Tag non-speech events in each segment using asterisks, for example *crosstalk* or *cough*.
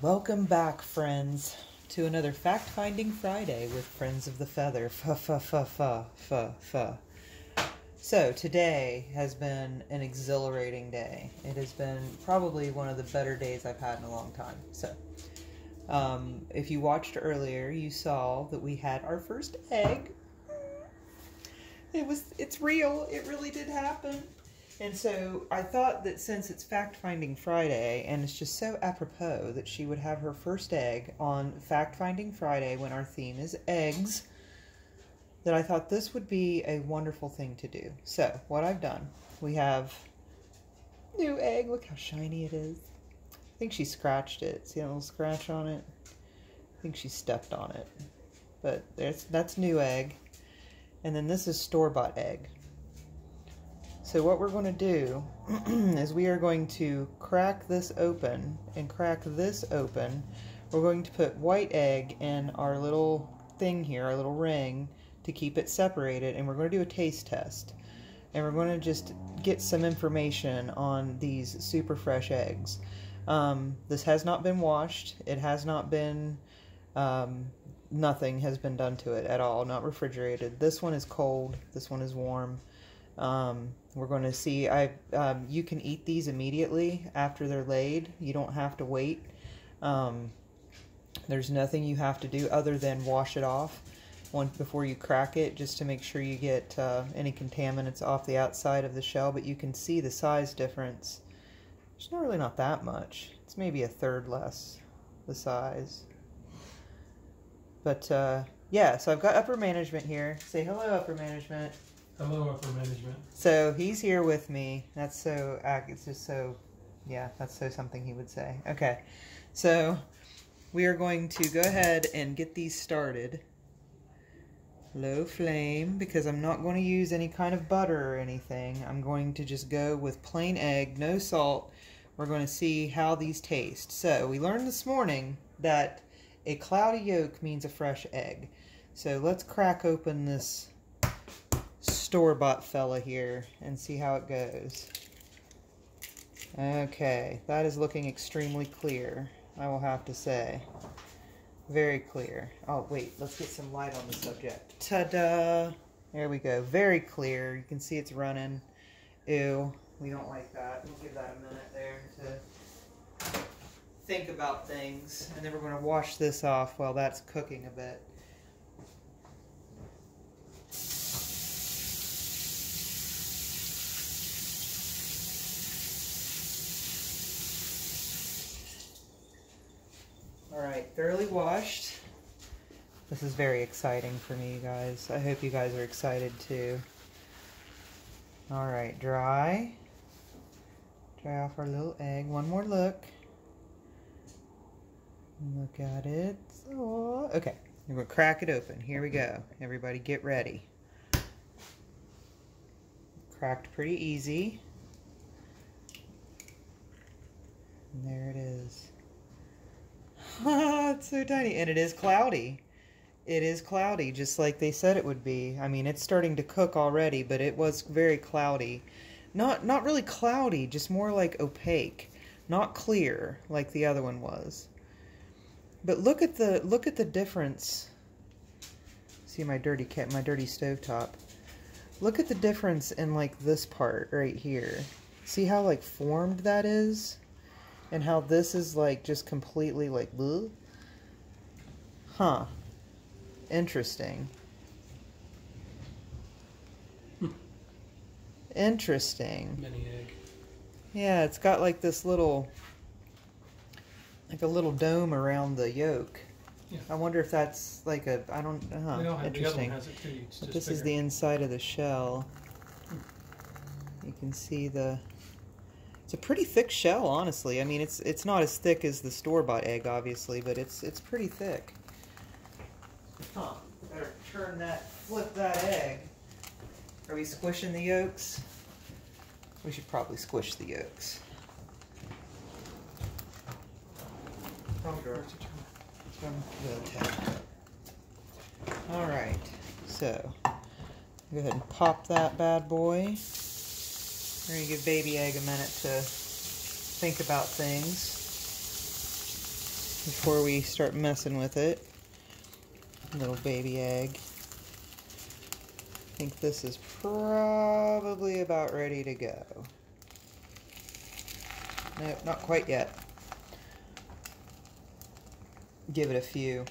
Welcome back, friends, to another Fact Finding Friday with Friends of the Feather. *laughs* Fa fa fa fa fa fa. So, today has been an exhilarating day. It has been probably one of the better days I've had in a long time. So, um, if you watched earlier, you saw that we had our first egg. It was, it's real. It really did happen. And so I thought that since it's Fact Finding Friday, and it's just so apropos that she would have her first egg on Fact Finding Friday when our theme is eggs, that I thought this would be a wonderful thing to do. So, what I've done, we have new egg. Look how shiny it is. I think she scratched it. See a little scratch on it? I think she stepped on it. But there's that's new egg. And then this is store-bought egg. So what we're going to do *clears throat* is we are going to crack this open and crack this open. We're going to put white egg in our little thing here, our little ring, to keep it separated. And we're going to do a taste test. And we're going to just get some information on these super fresh eggs. Um, this has not been washed. It has not been, um, nothing has been done to it at all, not refrigerated. This one is cold. This one is warm. Um, we're going to see. I um, you can eat these immediately after they're laid. You don't have to wait. Um, there's nothing you have to do other than wash it off once before you crack it, just to make sure you get uh, any contaminants off the outside of the shell. But you can see the size difference. It's not really not that much. It's maybe a third less the size. But uh, yeah, so I've got upper management here. Say hello, upper management. Hello, upper management. So he's here with me. That's so, it's just so, yeah, that's so something he would say. Okay, so we are going to go ahead and get these started. Low flame, because I'm not going to use any kind of butter or anything. I'm going to just go with plain egg, no salt. We're going to see how these taste. So we learned this morning that a cloudy yolk means a fresh egg. So let's crack open this store-bought fella here and see how it goes. Okay, that is looking extremely clear, I will have to say. Very clear. Oh, wait, let's get some light on the subject. Ta-da! There we go. Very clear. You can see it's running. Ew, we don't like that. We'll give that a minute there to think about things. And then we're going to wash this off while that's cooking a bit. Thoroughly washed. This is very exciting for me, guys. I hope you guys are excited too. Alright, dry. Dry off our little egg. One more look. Look at it. Oh, okay, we're to crack it open. Here we go. Everybody get ready. Cracked pretty easy. And there it is. It's so tiny. And it is cloudy. It is cloudy, just like they said it would be. I mean, it's starting to cook already, but it was very cloudy. Not not really cloudy, just more like opaque. Not clear like the other one was. But look at the look at the difference. See my dirty cat my dirty stove top. Look at the difference in like this part right here. See how like formed that is? And how this is like just completely like bleh? huh interesting interesting Mini egg. yeah it's got like this little like a little dome around the yolk Yeah. I wonder if that's like a I don't huh, have, the other interesting one has it too. But this is the inside of the shell you can see the it's a pretty thick shell, honestly. I mean, it's it's not as thick as the store-bought egg, obviously, but it's it's pretty thick. Huh. Better turn that, flip that egg. Are we squishing the yolks? We should probably squish the yolks. All right. So, go ahead and pop that bad boy. We're going to give baby egg a minute to think about things. before we start messing with it. Little baby egg. I think this is probably about ready to go. Nope, not quite yet. Give it a few.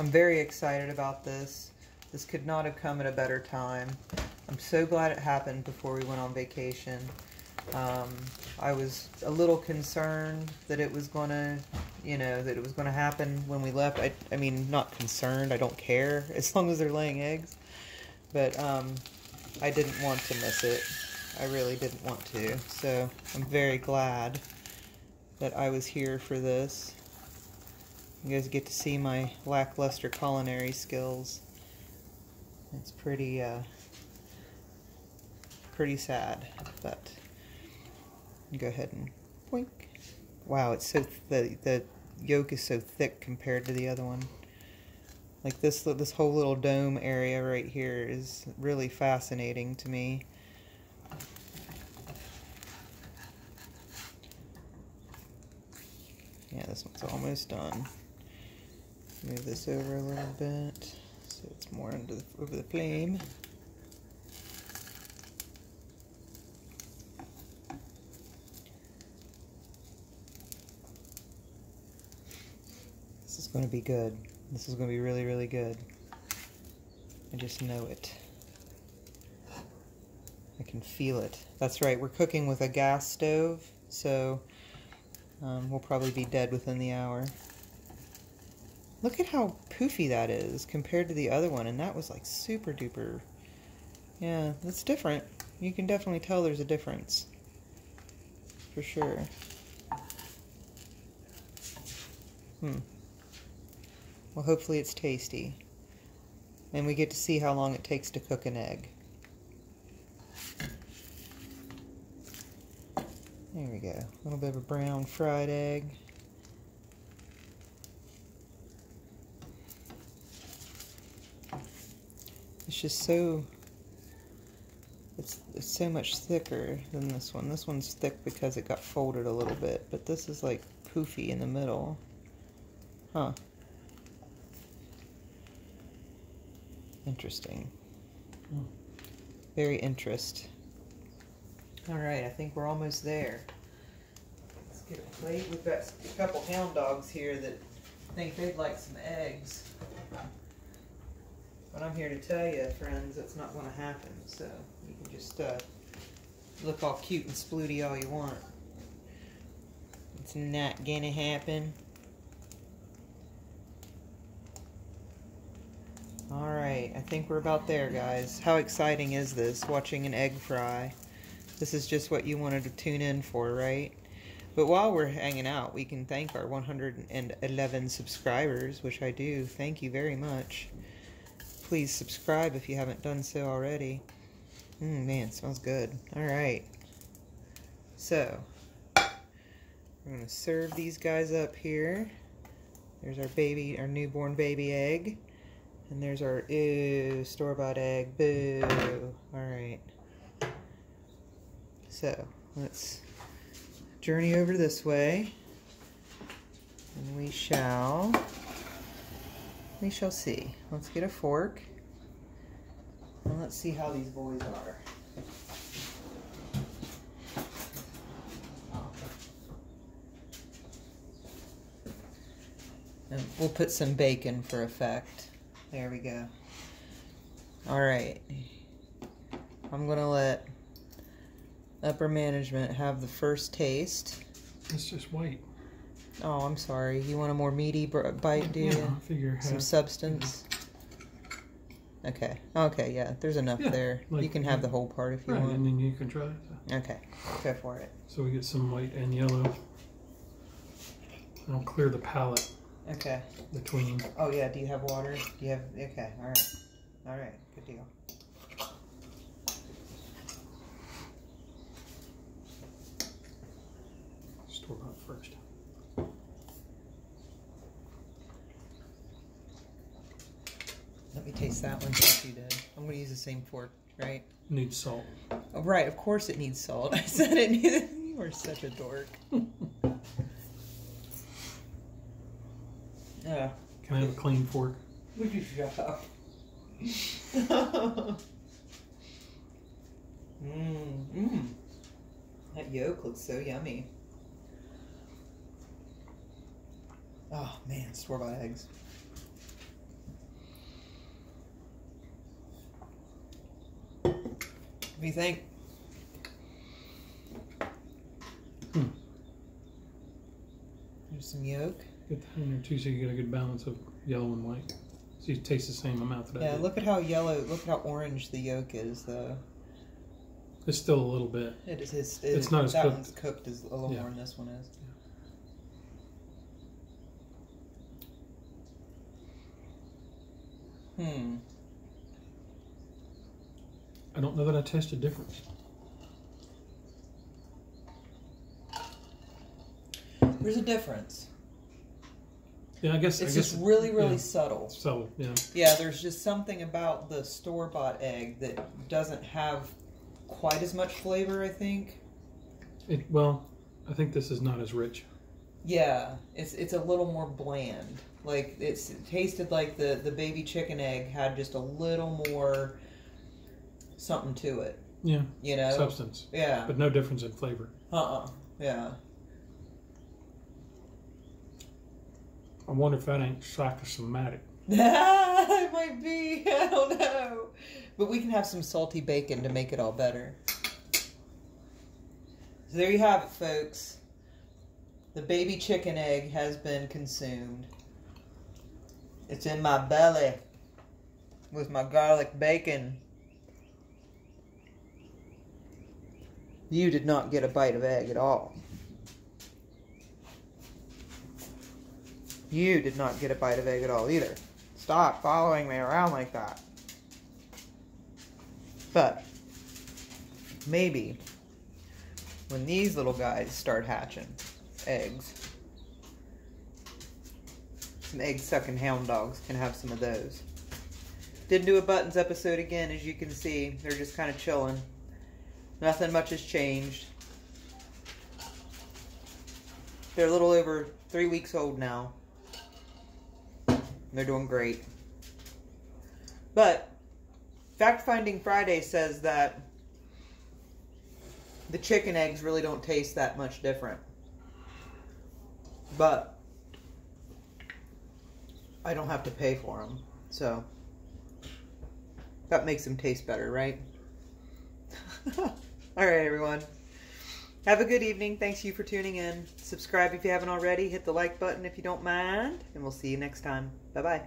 I'm very excited about this. This could not have come at a better time. I'm so glad it happened before we went on vacation. Um, I was a little concerned that it was gonna, you know, that it was gonna happen when we left. I, I mean, not concerned. I don't care *laughs* as long as they're laying eggs. But um, I didn't want to miss it. I really didn't want to. So I'm very glad that I was here for this. You guys get to see my lackluster culinary skills. It's pretty, uh, pretty sad, but go ahead and boink. Wow, it's so the the yolk is so thick compared to the other one. Like this this whole little dome area right here is really fascinating to me. Yeah, this one's almost done. Move this over a little bit so it's more under the, over the flame. This is going to be good. This is going to be really, really good. I just know it. I can feel it. That's right, we're cooking with a gas stove, so um, we'll probably be dead within the hour. Look at how poofy that is compared to the other one, and that was like super duper. Yeah, that's different. You can definitely tell there's a difference. For sure. Hmm. Well, hopefully it's tasty. And we get to see how long it takes to cook an egg. There we go. A little bit of a brown fried egg. It's just so it's, it's so much thicker than this one. This one's thick because it got folded a little bit, but this is like poofy in the middle. Huh. Interesting. Very interest. Alright, I think we're almost there. Let's get a plate. We've got a couple hound dogs here that think they'd like some eggs. But I'm here to tell you, friends, that's not going to happen. So you can just uh, look all cute and splooty all you want. It's not going to happen. Alright, I think we're about there, guys. How exciting is this, watching an egg fry? This is just what you wanted to tune in for, right? But while we're hanging out, we can thank our 111 subscribers, which I do. Thank you very much. Please subscribe if you haven't done so already. Mmm, man, smells good. Alright. So, we're going to serve these guys up here. There's our baby, our newborn baby egg. And there's our ew store-bought egg. Boo. Alright. So, let's journey over this way. And we shall we shall see. Let's get a fork. And let's see how these boys are. And we'll put some bacon for effect. There we go. Alright. I'm going to let upper management have the first taste. It's just white. Oh, I'm sorry. You want a more meaty bite, do you? Yeah, figure Some substance. Okay. Okay. Yeah. There's enough Yeah, there. you can have the whole part if you Right, and want. then you can try it. Okay. Go for it. So we get some white and yellow. And I'll clear the palate Okay. between. Oh yeah. Do you have water? Do you have? Okay. All right. All right. Good deal. Store bought first. Me taste that one since you did. I'm gonna use the same fork right? Needs salt. Oh, right, of course it needs salt. *laughs* I said it needed. You are such a dork. *laughs* Yeah. Can I have a clean fork? Would you shut up? *laughs* Mmm, mmm. That yolk looks so yummy. Oh man, store bought eggs. Do you think? Hmm. There's some yolk. Get that in there too, so you get a good balance of yellow and white. So you taste the same amount that I Yeah, did. look at how yellow, look at how orange the yolk is, though. It's still a little bit. It is. It's, It's not as that cooked. one's cooked as a little Yeah. more than this one is. Hmm. I don't know that I taste a difference. There's a difference. Yeah, I guess It's I guess just really, really yeah. subtle. So yeah, Yeah, there's just something about the store bought egg that doesn't have quite as much flavor. I think. it, well, I think this is not as rich. Yeah, it's it's a little more bland. Like it's it tasted like the the baby chicken egg had just a little more something to it. Yeah, You know. substance, Yeah. but no difference in flavor. Uh uh Yeah. I wonder if that ain't psychosomatic. *laughs* it might be. I don't know. But we can have some salty bacon to make it all better. So there you have it, folks. The baby chicken egg has been consumed. It's in my belly with my garlic bacon. You did not get a bite of egg at all. You did not get a bite of egg at all either. Stop following me around like that. But maybe when these little guys start hatching eggs, some egg sucking hound dogs can have some of those. Didn't do a buttons episode again, as you can see. They're just kind of chilling. Nothing much has changed. They're a little over three weeks old now. They're doing great. But Fact Finding Friday says that the chicken eggs really don't taste that much different. But I don't have to pay for them. So that makes them taste better, right? *laughs* All right, everyone. Have a good evening. Thanks you for tuning in. Subscribe if you haven't already. Hit the like button if you don't mind. And we'll see you next time. Bye bye.